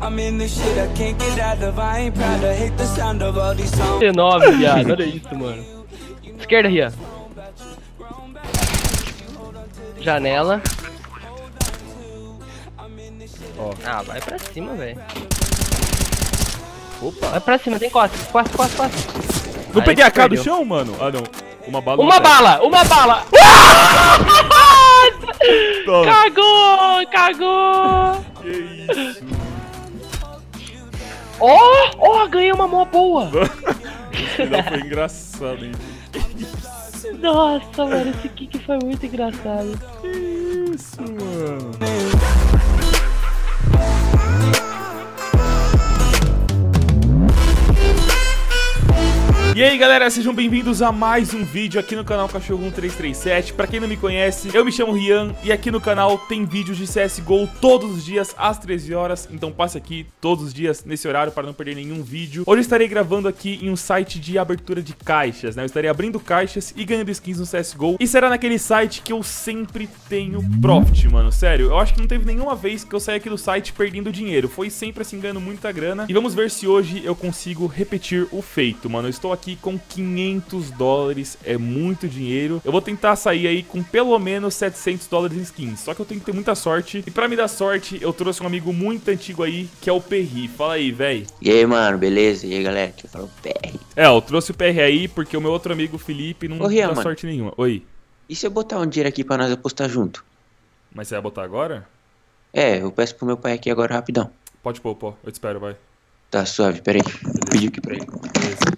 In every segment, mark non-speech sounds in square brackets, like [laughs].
I'm in the shit I can't get out of. I ain't proud to hate the sound of all these songs. 19, viado. Olha isso, mano. Esquerda, Rian. Janela. Ó. Ah, vai pra cima, velho. Opa. Vai pra cima, tem costa. Costa, costa, costa. Não Aí peguei a cara do chão, mano? Ah, não. Uma bala. Uma pega. bala, uma bala. [laughs] Cagou, cagou. Que isso. Ó, ó, ganhei uma mó boa. [laughs] Esse final foi engraçado, hein? Nossa, mano, esse kick foi muito engraçado. Que isso, mano. E aí galera, sejam bem-vindos a mais um vídeo aqui no canal Cachorro 1337 Pra quem não me conhece, eu me chamo Rian e aqui no canal tem vídeos de CSGO todos os dias às 13 horas. Então passe aqui todos os dias nesse horário para não perder nenhum vídeo. Hoje eu estarei gravando aqui em um site de abertura de caixas, né? Eu estarei abrindo caixas e ganhando skins no CSGO E será naquele site que eu sempre tenho profit, mano, sério Eu acho que não teve nenhuma vez que eu saí aqui do site perdendo dinheiro. Foi sempre assim, ganhando muita grana. E vamos ver se hoje eu consigo repetir o feito, mano. Eu estou aqui com 500 dólares, é muito dinheiro Eu vou tentar sair aí com pelo menos 700 dólares em skins Só que eu tenho que ter muita sorte E pra me dar sorte, eu trouxe um amigo muito antigo aí, que é o Perri Fala aí, véi E aí, mano, beleza? E aí, galera, aqui fala o. É, eu trouxe o PR aí porque o meu outro amigo Felipe não Ô, Rian, dá mano. sorte nenhuma Oi, E se eu botar um dinheiro aqui pra nós apostar junto? mas você vai botar agora? É, eu peço pro meu pai aqui agora rapidão. Pode pôr, pô, eu te espero, vai Tá suave, pera aí. Vou pedir aqui pra ele. Beleza.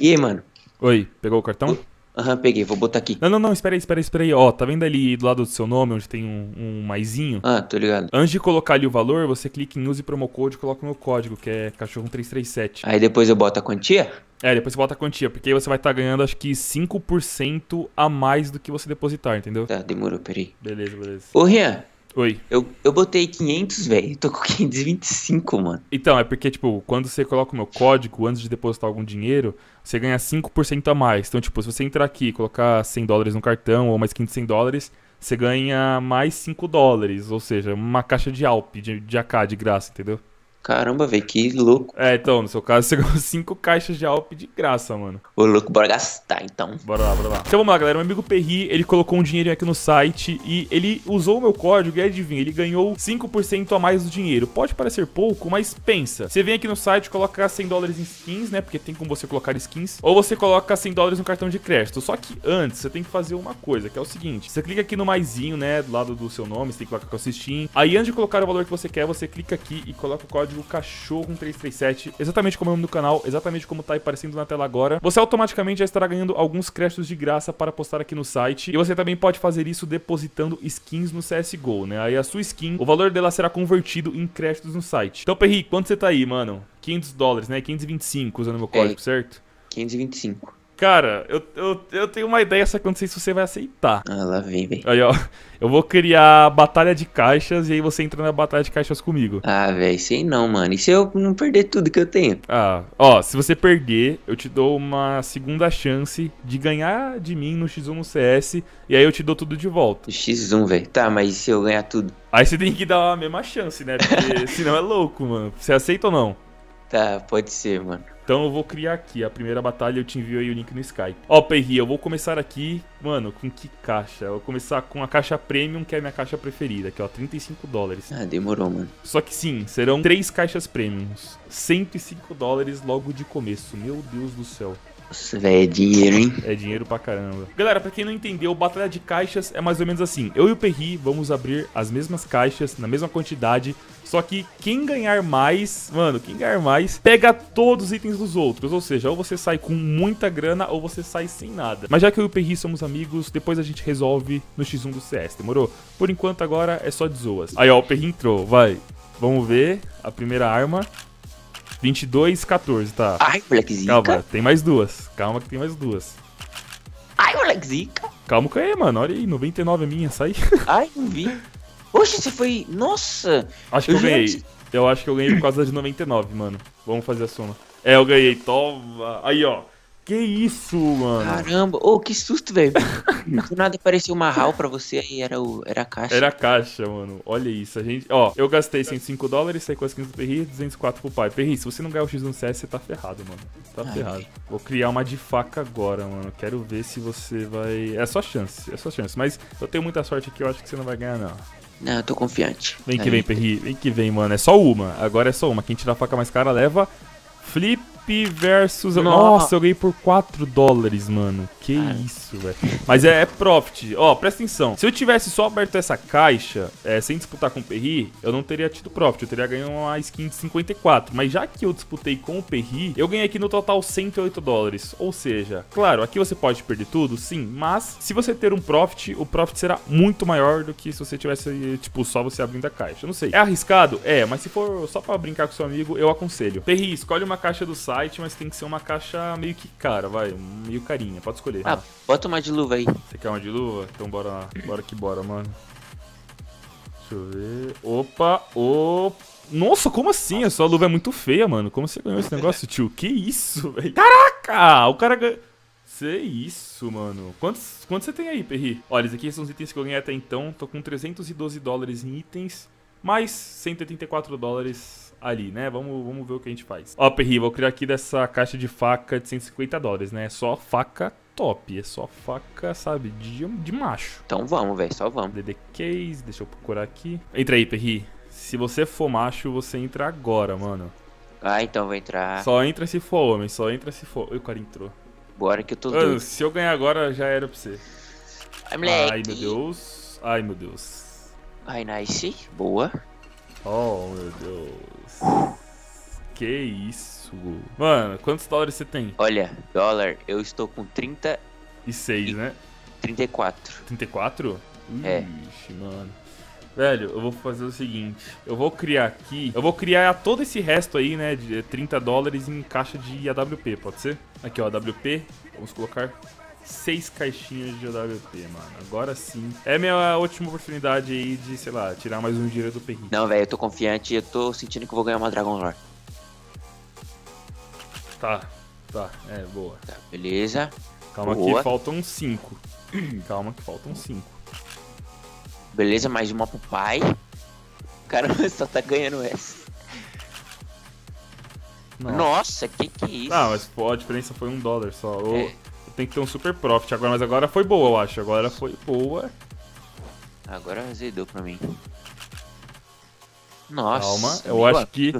E aí, mano? Oi, pegou o cartão? Aham, peguei, vou botar aqui. Não, não, não, espera aí, espera aí, espera aí. Ó, tá vendo ali do lado do seu nome, onde tem um, um maisinho? Ah, tô ligado. Antes de colocar ali o valor, você clica em use promo code e coloca o meu código, que é cachorro 337. Aí depois eu boto a quantia? É, depois você bota a quantia, porque aí você vai estar ganhando acho que 5% a mais do que você depositar, entendeu? Tá, demorou, pera aí. Beleza, beleza. Ô, Rian, Oi. eu, eu botei 500, velho. Tô com 525, mano. Então, é porque, tipo, quando você coloca o meu código antes de depositar algum dinheiro, você ganha 5% a mais. Então, tipo, se você entrar aqui e colocar 100 dólares no cartão ou mais 15 100 dólares, você ganha mais 5 dólares. Ou seja, uma caixa de Alp, de, de AK de graça, entendeu? Caramba, velho, que louco. É, então, no seu caso, [laughs] você ganhou 5 caixas de Alp de graça, mano. Ô, louco, bora gastar então. Bora lá, bora lá. Então vamos lá, galera. Meu amigo Perri, ele colocou um dinheirinho aqui no site e ele usou o meu código e adivinha, ele ganhou 5% a mais do dinheiro. Pode parecer pouco, mas pensa. Você vem aqui no site, coloca 100 dólares em skins, né? Porque tem como você colocar skins. Ou você coloca 100 dólares no cartão de crédito. Só que antes, você tem que fazer uma coisa, que é o seguinte. Você clica aqui no maisinho, né? Do lado do seu nome, você tem que colocar com a Steam. Aí antes de colocar o valor que você quer, você clica aqui e coloca o código cachorro 337, exatamente como é o nome do canal, exatamente como tá aí aparecendo na tela agora. Você automaticamente já estará ganhando alguns créditos de graça para postar aqui no site. E você também pode fazer isso depositando skins no CSGO, né? Aí a sua skin, o valor dela será convertido em créditos no site. Então, Perri, quanto você tá aí, mano? 500 dólares, né? 525 usando meu código, certo? 525. Cara, eu, eu, eu tenho uma ideia, só que eu não sei se você vai aceitar. Ah, lá vem, velho. Aí, ó, eu vou criar batalha de caixas e aí você entra na batalha de caixas comigo. Ah, velho, sei não, mano. E se eu não perder tudo que eu tenho? Ah, ó, se você perder, eu te dou uma segunda chance de ganhar de mim no X1 no CS e aí eu te dou tudo de volta. X1, velho. Tá, mas e se eu ganhar tudo? Aí você tem que dar a mesma chance, né? Porque [laughs] senão é louco, mano. Você aceita ou não? Tá, pode ser, mano. Então eu vou criar aqui a primeira batalha, eu te envio aí o link no Skype. Ó, Perri, eu vou começar aqui, mano, com que caixa? Eu vou começar com a caixa Premium, que é a minha caixa preferida, aqui ó, 35 dólares. Ah, demorou, mano. Só que sim, serão três caixas Premiums, 105 dólares logo de começo, meu Deus do céu. Nossa, velho, é dinheiro, hein? É dinheiro pra caramba. Galera, pra quem não entendeu, batalha de caixas é mais ou menos assim. Eu e o Perri vamos abrir as mesmas caixas, na mesma quantidade. Só que quem ganhar mais, mano, quem ganhar mais, pega todos os itens dos outros. Ou seja, ou você sai com muita grana ou você sai sem nada. Mas já que eu e o Perri somos amigos, depois a gente resolve no X1 do CS, demorou? Por enquanto agora é só de zoas. Aí ó, o Perri entrou, vai. Vamos ver a primeira arma. 22, 14, tá. Ai, moleque zica. Calma, tem mais duas. Calma que tem mais duas. Ai, moleque zica. Calma com aí, mano. Olha aí, 99 é minha, sai. [laughs] Ai, não vi. Oxe, você foi... Nossa. Acho que eu, Eu ganhei. Eu acho que eu ganhei por causa de 99, mano. Vamos fazer a soma. É, eu ganhei. Toma. Aí, ó. Que isso, mano? Caramba, ô, que susto, velho. [laughs] Do nada apareceu uma HAL pra você aí, era, o, era a caixa. Era a caixa, mano. Olha isso. A gente, ó, eu gastei 105 dólares, saí com as skins do Perri, 204 pro pai. Perri, se você não ganhar o X no CS, você tá ferrado, mano. Tá Ai, ferrado. Vou criar uma de faca agora, mano. Quero ver se você vai. É só chance, é só chance. Mas eu tenho muita sorte aqui, eu acho que você não vai ganhar, não. Não, eu tô confiante. Vem que Aí. vem, Perri. Vem que vem, mano. É só uma. Agora é só uma. Quem tirar a faca mais cara leva. Flip versus. Nossa. Nossa, eu ganhei por 4 dólares, mano. Que isso, velho. Mas é, é profit. Ó, presta atenção. Se eu tivesse só aberto essa caixa, é, sem disputar com o Perri, eu não teria tido profit. Eu teria ganho uma skin de 54. Mas já que eu disputei com o Perri, eu ganhei aqui no total 108 dólares. Ou seja, claro, aqui você pode perder tudo, sim. Mas se você ter um profit, o profit será muito maior do que se você tivesse, tipo, só você abrindo a caixa. Eu não sei. É arriscado? É, mas se for só pra brincar com seu amigo, eu aconselho. Perri, escolhe uma caixa do site, mas tem que ser uma caixa meio que cara, vai. Meio carinha. Pode escolher. Ah, bota uma de luva aí. Você quer uma de luva? Então bora lá. Bora que bora, mano. Deixa eu ver. Opa, opa. Nossa, como assim? A sua luva é muito feia, mano. Como você ganhou esse negócio, tio? Que isso, velho? Caraca! O cara ganhou. Que isso, mano. Quantos, quantos você tem aí, Perri? Olha, esses aqui são os itens que eu ganhei até então. Tô com 312 dólares em itens, mais 184 dólares ali, né? Vamos, vamos ver o que a gente faz. Ó, Perri, vou criar aqui dessa caixa de faca de 150 dólares, né? É só faca top. É só faca, sabe, de, de macho. Então vamos, velho, só vamos. DD Case, deixa eu procurar aqui. Entra aí, Perri. Se você for macho, você entra agora, mano. Ah, então vou entrar. Só entra se for homem, só entra se for. Oi, o cara entrou. Bora que eu tô Mano, se eu ganhar agora, já era pra você. Ai, moleque. Ai, meu Deus. Ai, meu Deus. Ai, nice. Boa. Oh, meu Deus. Que isso. Mano, quantos dólares você tem? Olha, dólar, eu estou com 30, E 6, né? 34. 34? É. Ixi, mano. Velho, eu vou fazer o seguinte. Eu vou criar aqui. Eu vou criar todo esse resto aí, né? De 30 dólares em caixa de AWP, pode ser? Aqui, ó, AWP. Vamos colocar seis caixinhas de AWP, mano. Agora sim. É minha última oportunidade aí de, sei lá, tirar mais um dinheiro do perrinho. Não, velho, eu tô confiante. Eu tô sentindo que eu vou ganhar uma Dragon Lore. Tá, tá. É, boa. Tá, beleza. Calma Boa. que faltam cinco. [clears throat] Calma que faltam cinco. Beleza, mais uma pro pai. Caramba, [laughs] só tá ganhando essa. Não. Nossa, que que é isso? Ah, mas pô, a diferença foi um dólar só. Ou É. tem que ter um super profit agora, mas agora foi boa, eu acho. Agora foi boa. Agora azedou pra mim. Nossa. Calma, eu acho que.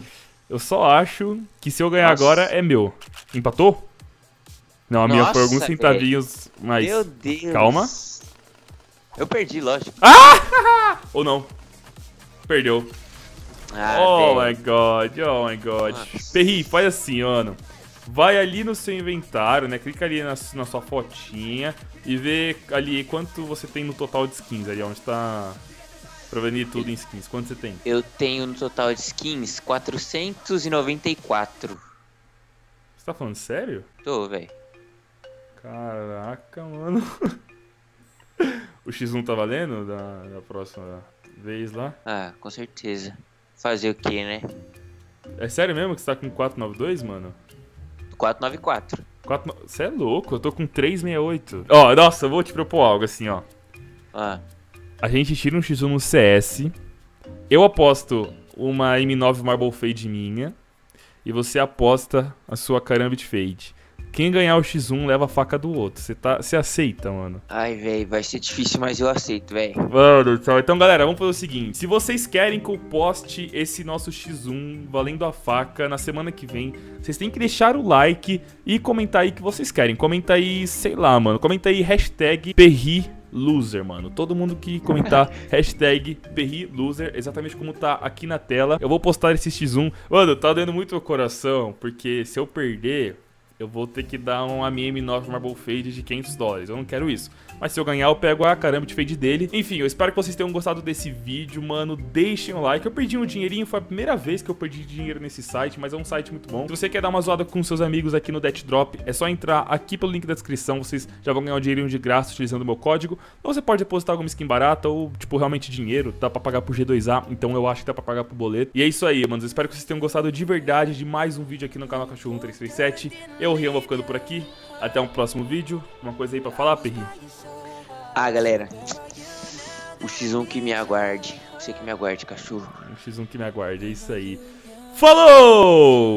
Eu só acho que se eu ganhar Nossa. agora é meu. Empatou? Não, a minha foi Nossa, alguns centavinhos mais. Meu Deus. Calma. Eu perdi, lógico. [laughs] Ou não. Perdeu. Ah, oh velho. my god, oh my god. Nossa. Perri, faz assim, mano. Vai ali no seu inventário, né? Clica ali na, na sua fotinha e vê ali quanto você tem no total de skins ali, onde tá provenir tudo em skins. Quanto você tem? Eu tenho no total de skins 494. Você tá falando sério? Tô, velho. Caraca, mano. [laughs] o X1 tá valendo da, da próxima vez lá? Ah, com certeza. Fazer o que, né? É sério mesmo que você tá com 492, mano? 494. Você é louco, eu tô com 368. Ó, nossa, eu vou te propor algo assim, ó. Ah, A gente tira um X1 no CS. Eu aposto uma M9 Marble Fade minha. E você aposta a sua Karambit Fade. Quem ganhar o X1 leva a faca do outro. Você tá, você aceita, mano? ai, velho, vai ser difícil, mas eu aceito, velho. Mano, céu. Então, galera, vamos fazer o seguinte. Se vocês querem que eu poste esse nosso X1 valendo a faca na semana que vem, vocês têm que deixar o like e comentar aí o que vocês querem. Comenta aí, sei lá, mano. Comenta aí hashtag Perri Loser, mano. Todo mundo que comentar [laughs] hashtag Loser, exatamente como tá aqui na tela. Eu vou postar esse X1. Mano, tá dando muito meu coração, porque se eu perder, eu vou ter que dar um AM9 Marble Fade de 500 dólares. Eu não quero isso. Mas se eu ganhar, eu pego a caramba de fade dele. Enfim, eu espero que vocês tenham gostado desse vídeo, mano. Deixem o like. Eu perdi um dinheirinho, foi a primeira vez que eu perdi dinheiro nesse site, mas é um site muito bom. Se você quer dar uma zoada com seus amigos aqui no Death Drop, é só entrar aqui pelo link da descrição. Vocês já vão ganhar um dinheirinho de graça utilizando o meu código. Ou você pode depositar alguma skin barata ou, tipo, realmente dinheiro. Dá pra pagar por G2A, então eu acho que dá pra pagar por boleto. E é isso aí, mano. Eu espero que vocês tenham gostado de verdade de mais um vídeo aqui no canal Cachorro 1337. Eu Eu, Rian, vou ficando por aqui. Até um próximo vídeo. Uma coisa aí pra falar, Perri? Ah, galera. O X1 que me aguarde. Você que me aguarde, cachorro. Um X1 que me aguarde, é isso aí. Falou!